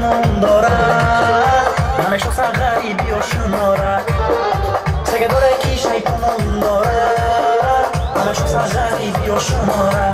زنان دارد نمیشناسه غریبی و شمارد سگه داره که شیطانان دارد نمیشناسه غریبی و شمارد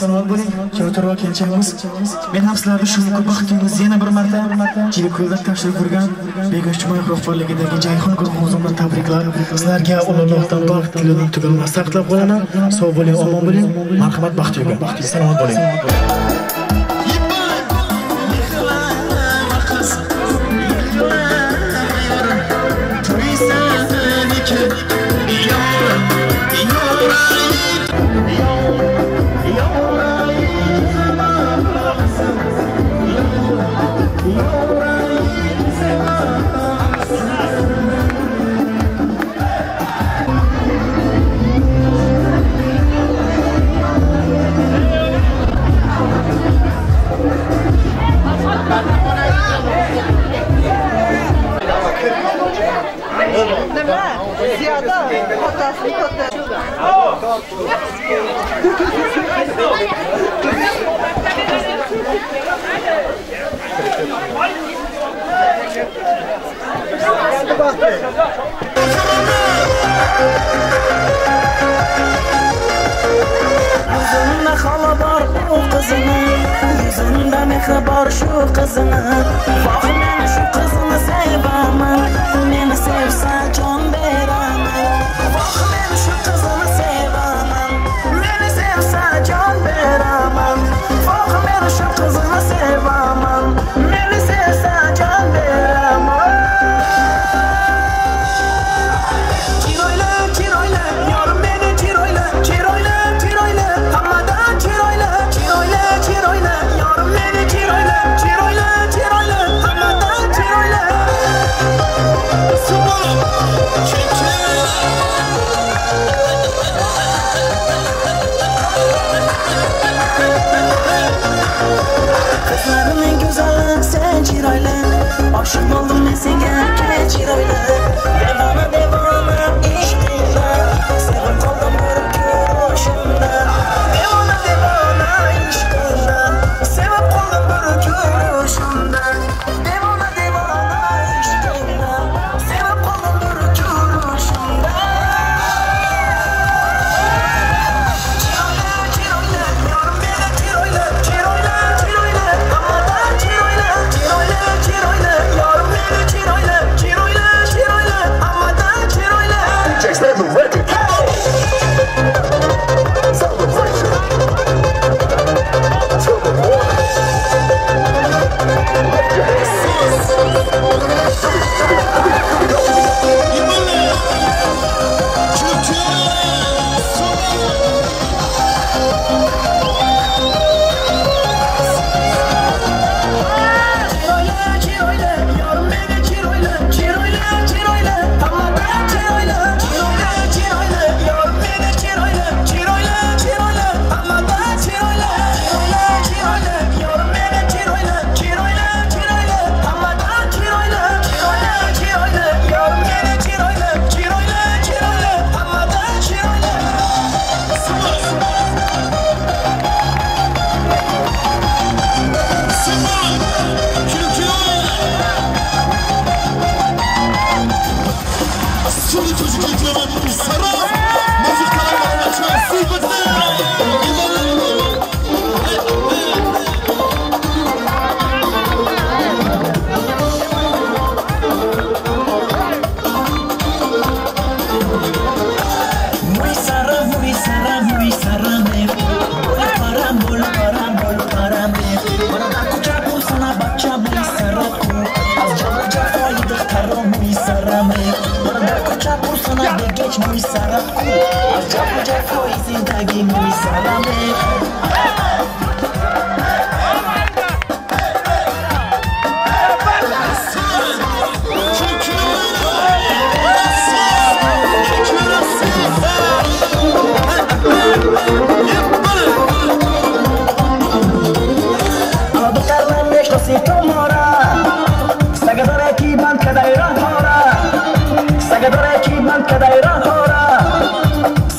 sog' bo'ling salomat bo'ling men ham sizlarni shu baxtingiz yana bir marta jiliko'lda tashrif buyurgan begosh jumayev rahbarligidagi jayhon guruhimiz tabriklar sizlarga ulug'lohdan baxt tilini tugalmas saqlab qolaman. Sog' bo'ling omon bo'ling. Marhamat baxt yo'ga salomat bo'ling. Kızını. Bak ben şu kızını sevemem Beni sevsen can veremem. Bak ben şu kızını sevemem Beni sevsen can veremem. Bak ben şu kızını sevemem Beni qo'shilmoqni senga chiroyli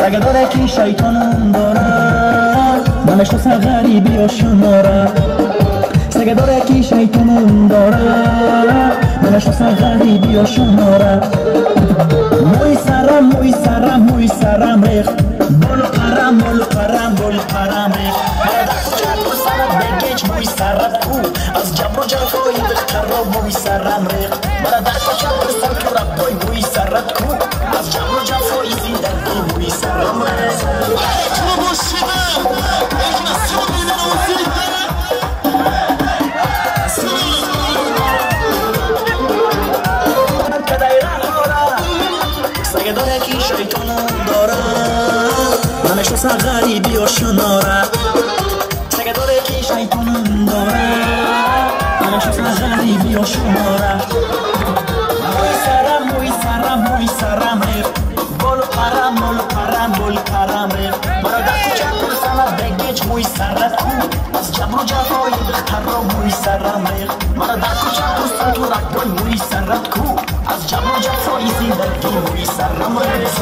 اگه داره که شیطانم داره منش تو سر غریبی و شماره سگه داره که شیطانم داره منش تو سر غریبی و شماره موی سرم موی سرم موی سرم ریخ بلو قرم بلو قرم بلو قرم ریخ موی سرم کو؟ از جبر و جرخوی دختر موی سرم ریخ برادر کچم بسر کرم ошунора сагадоре ки шайтонам дорад. Намешноса ғариби ошунора мӯи сарам мӯи сарам мӯи сарам реф болу парам молу парам болу парам реф мара дар куча пурсама бегеч мӯи сарат ку аз ҷабру ҷафои духтаро мӯи сарам реф мара дар куча пурсам ту раббой мӯи сарат ку аз ҷабру ҷафои зиндагӣ мӯи сарам реф